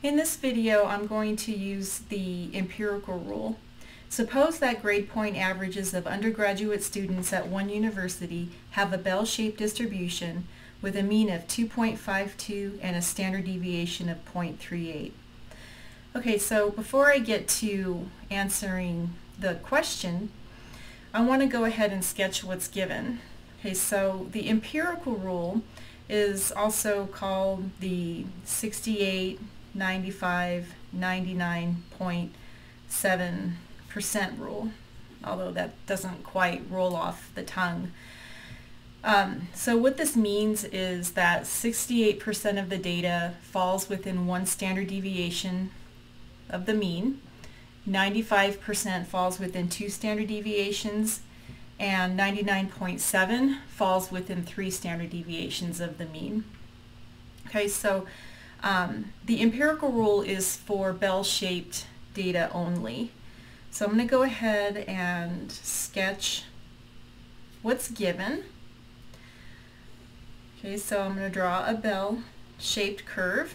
In this video, I'm going to use the empirical rule. Suppose that grade point averages of undergraduate students at one university have a bell-shaped distribution with a mean of 2.52 and a standard deviation of 0.38. Okay, so before I get to answering the question, I want to go ahead and sketch what's given. Okay, so the empirical rule is also called the 68 95, 99.7% rule, although that doesn't quite roll off the tongue. Um, so what this means is that 68% of the data falls within one standard deviation of the mean, 95% falls within two standard deviations, and 99.7 falls within three standard deviations of the mean. Okay, so um, the empirical rule is for bell-shaped data only. So I'm going to go ahead and sketch what's given. Okay, so I'm going to draw a bell-shaped curve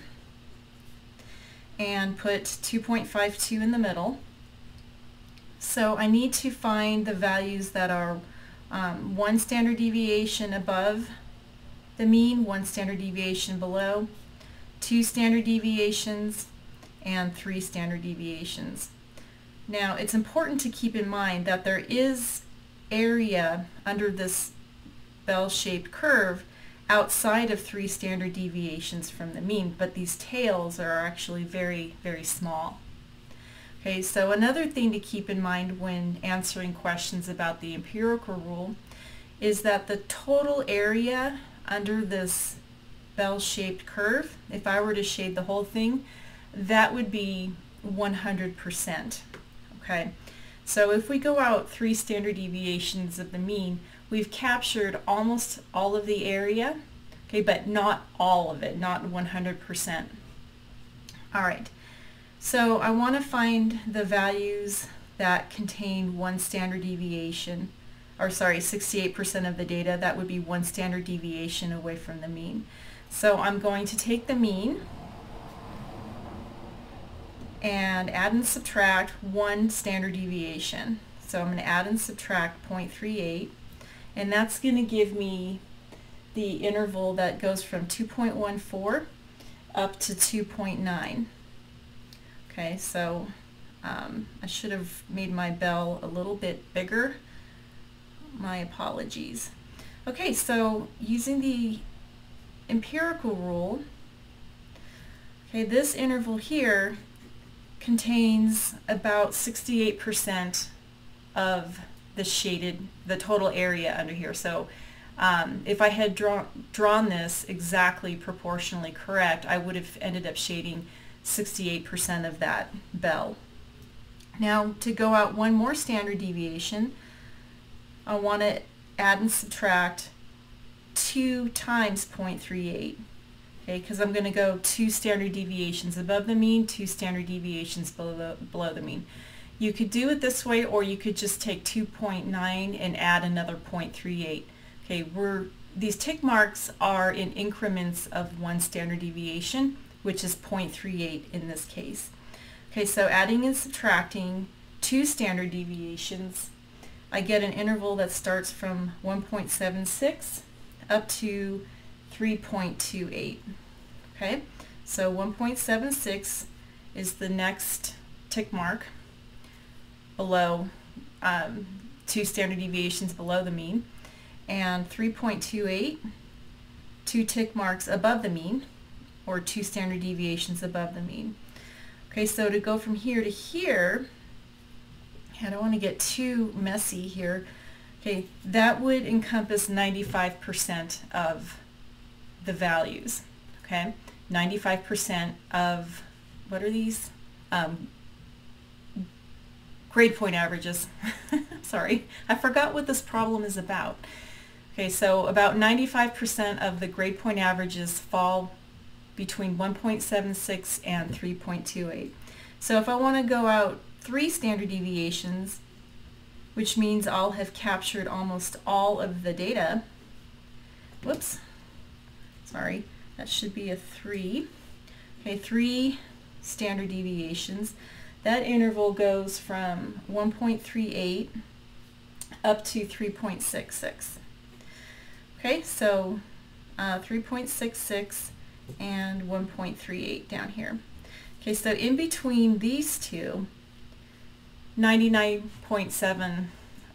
and put 2.52 in the middle. So I need to find the values that are um, one standard deviation above the mean, one standard deviation below, two standard deviations, and three standard deviations. Now it's important to keep in mind that there is area under this bell-shaped curve outside of three standard deviations from the mean, but these tails are actually very, very small. Okay, so another thing to keep in mind when answering questions about the empirical rule is that the total area under this bell-shaped curve, if I were to shade the whole thing, that would be 100%. Okay, so if we go out three standard deviations of the mean, we've captured almost all of the area, okay, but not all of it, not 100%. All right, so I want to find the values that contain one standard deviation, or sorry, 68% of the data, that would be one standard deviation away from the mean. So I'm going to take the mean and add and subtract one standard deviation. So I'm going to add and subtract 0.38 and that's going to give me the interval that goes from 2.14 up to 2.9. Okay, so um, I should have made my bell a little bit bigger. My apologies. Okay, so using the empirical rule, okay, this interval here contains about 68% of the shaded, the total area under here. So um, if I had draw, drawn this exactly proportionally correct, I would have ended up shading 68% of that bell. Now to go out one more standard deviation, I want to add and subtract 2 times 0.38 okay because I'm going to go two standard deviations above the mean two standard deviations below, below the mean. You could do it this way or you could just take 2.9 and add another 0.38 okay? We're these tick marks are in increments of one standard deviation which is 0.38 in this case. Okay so adding and subtracting two standard deviations I get an interval that starts from 1.76 up to 3.28. Okay, so 1.76 is the next tick mark below um, two standard deviations below the mean and 3.28 two tick marks above the mean or two standard deviations above the mean. Okay, so to go from here to here, I don't want to get too messy here, Okay, that would encompass 95% of the values, okay? 95% of, what are these? Um, grade point averages. Sorry, I forgot what this problem is about. Okay, so about 95% of the grade point averages fall between 1.76 and 3.28. So if I want to go out three standard deviations, which means I'll have captured almost all of the data. Whoops, sorry, that should be a 3. Okay, 3 standard deviations. That interval goes from 1.38 up to 3.66. Okay, so uh, 3.66 and 1.38 down here. Okay, so in between these two, 99.7,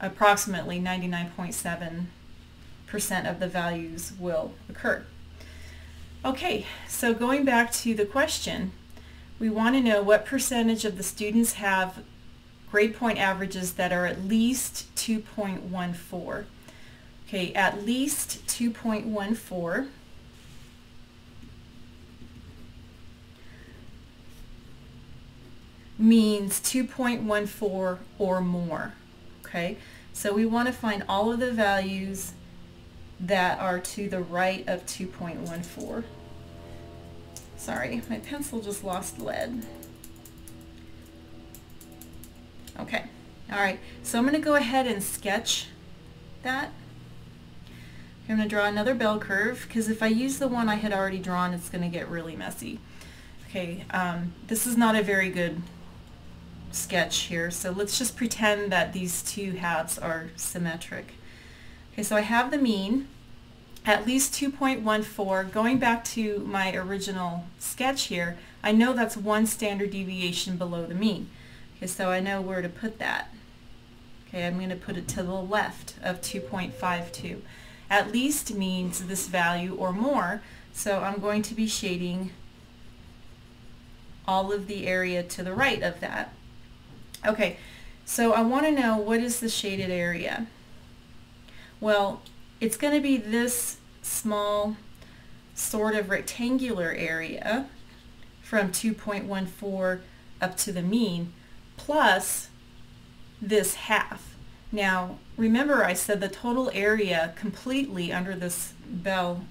approximately 99.7 percent of the values will occur. Okay, so going back to the question, we want to know what percentage of the students have grade point averages that are at least 2.14. Okay, at least 2.14 means 2.14 or more. Okay, so we want to find all of the values that are to the right of 2.14. Sorry, my pencil just lost lead. Okay, all right, so I'm going to go ahead and sketch that. I'm going to draw another bell curve because if I use the one I had already drawn, it's going to get really messy. Okay, um, this is not a very good sketch here, so let's just pretend that these two halves are symmetric. Okay, so I have the mean, at least 2.14. Going back to my original sketch here, I know that's one standard deviation below the mean. Okay, so I know where to put that. Okay, I'm going to put it to the left of 2.52. At least means this value or more, so I'm going to be shading all of the area to the right of that. Okay, so I want to know what is the shaded area. Well, it's going to be this small sort of rectangular area from 2.14 up to the mean plus this half. Now remember I said the total area completely under this bell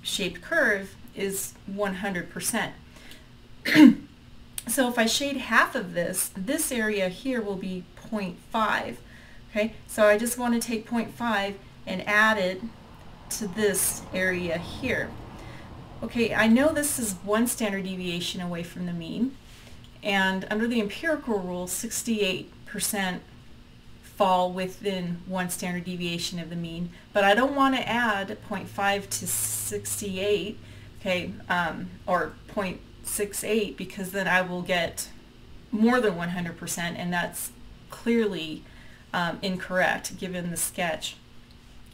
shaped curve is 100%. so if I shade half of this, this area here will be 0.5. Okay, so I just want to take 0.5 and add it to this area here. Okay, I know this is one standard deviation away from the mean, and under the empirical rule, 68% fall within one standard deviation of the mean, but I don't want to add 0.5 to 68, okay, um, or 0.68 because then I will get more than 100% and that's clearly um, incorrect given the sketch.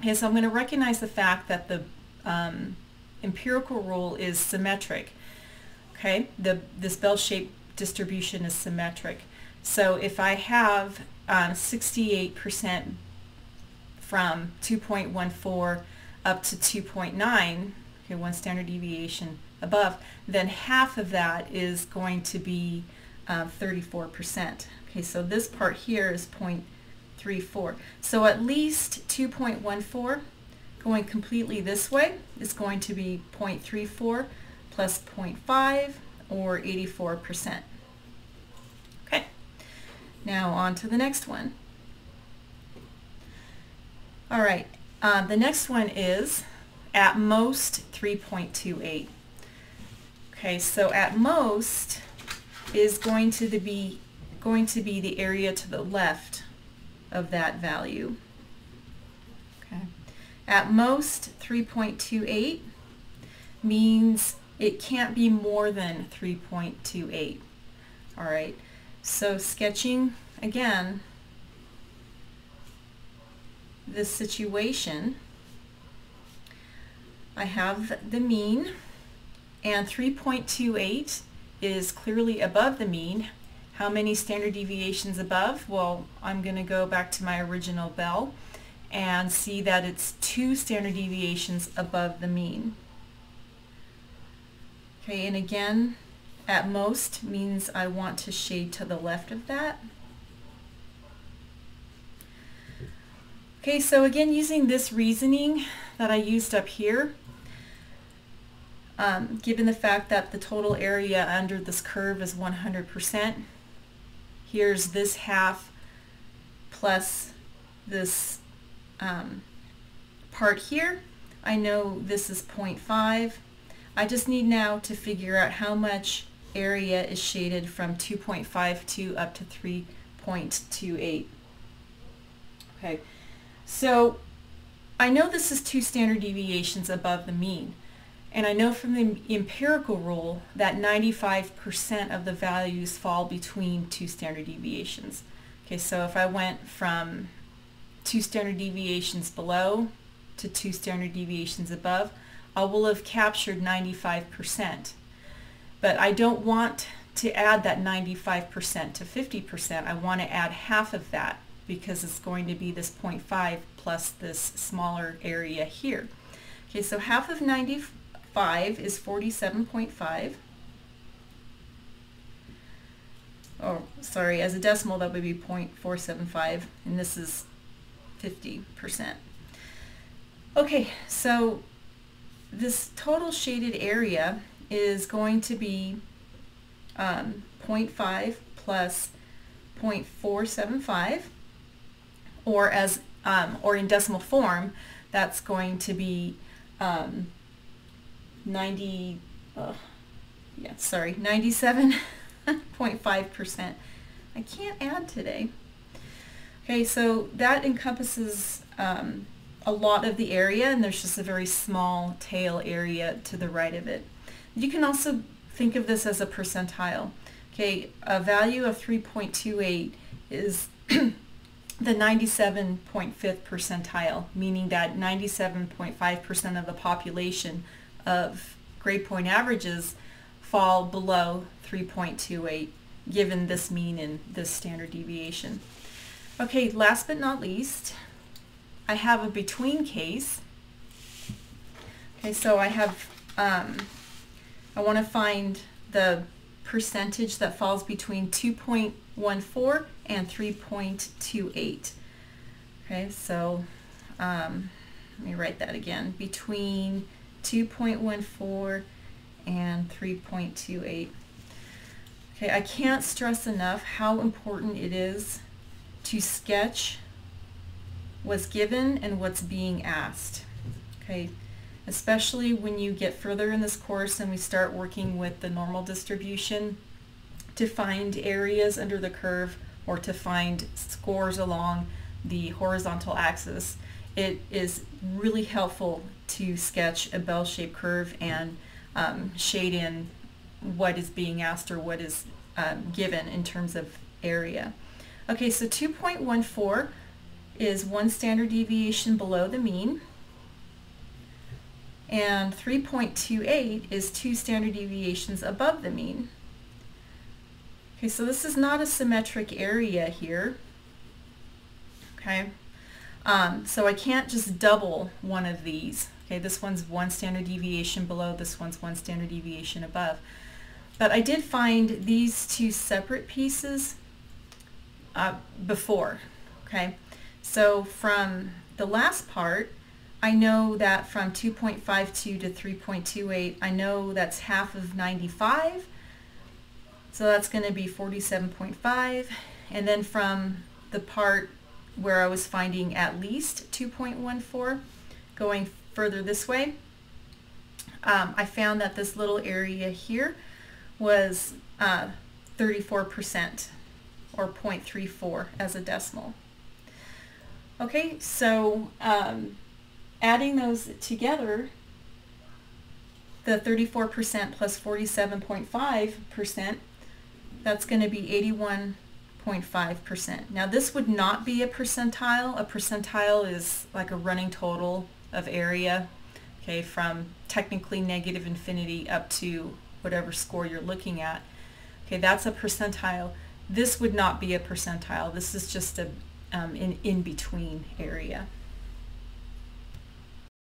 Okay, so I'm going to recognize the fact that the um, empirical rule is symmetric. Okay, the this bell-shaped distribution is symmetric. So if I have 68% um, from 2.14 up to 2.9, okay, one standard deviation above, then half of that is going to be 34%. Uh, okay, so this part here is 0.34. So at least 2.14 going completely this way is going to be 0.34 plus 0.5 or 84%. Okay, now on to the next one. All right, uh, the next one is at most 3.28. Okay, so at most is going to be going to be the area to the left of that value. Okay. At most 3.28 means it can't be more than 3.28. All right, so sketching again this situation, I have the mean and 3.28 is clearly above the mean. How many standard deviations above? Well, I'm going to go back to my original bell and see that it's two standard deviations above the mean. Okay, and again, at most means I want to shade to the left of that. Okay, so again, using this reasoning that I used up here, um, given the fact that the total area under this curve is 100%, here's this half plus this um, part here. I know this is 0.5. I just need now to figure out how much area is shaded from 2.52 up to 3.28. Okay, so I know this is two standard deviations above the mean. And I know from the empirical rule that 95% of the values fall between two standard deviations. Okay, so if I went from two standard deviations below to two standard deviations above, I will have captured 95%. But I don't want to add that 95% to 50%. I want to add half of that because it's going to be this 0.5 plus this smaller area here. Okay, so half of 95 is 47.5. Oh, sorry, as a decimal that would be 0.475 and this is 50%. Okay, so this total shaded area is going to be um, 0.5 plus 0.475 or as um, or in decimal form that's going to be um, 90 uh, yeah sorry 97.5 percent. I can't add today. Okay so that encompasses um, a lot of the area and there's just a very small tail area to the right of it. You can also think of this as a percentile. Okay a value of 3.28 is the 97.5th percentile, meaning that 97.5% of the population of grade point averages fall below 3.28 given this mean and this standard deviation. Okay, last but not least, I have a between case. Okay, so I have, um, I want to find the percentage that falls between 2.14 and 3.28. Okay, so um, let me write that again. Between 2.14 and 3.28. Okay, I can't stress enough how important it is to sketch what's given and what's being asked. Okay, especially when you get further in this course and we start working with the normal distribution to find areas under the curve or to find scores along the horizontal axis. It is really helpful to sketch a bell-shaped curve and um, shade in what is being asked or what is um, given in terms of area. Okay, so 2.14 is one standard deviation below the mean and 3.28 is two standard deviations above the mean. Okay, so this is not a symmetric area here. Okay, um, so I can't just double one of these. Okay, this one's one standard deviation below, this one's one standard deviation above. But I did find these two separate pieces uh, before. Okay, so from the last part, I know that from 2.52 to 3.28, I know that's half of 95 so that's going to be 47.5. And then from the part where I was finding at least 2.14, going further this way, um, I found that this little area here was uh, 34% or 0.34 as a decimal. Okay, so um, adding those together, the 34% plus 47.5% that's going to be 81.5%. Now this would not be a percentile. A percentile is like a running total of area, okay, from technically negative infinity up to whatever score you're looking at. Okay, that's a percentile. This would not be a percentile. This is just a um, in, in-between area.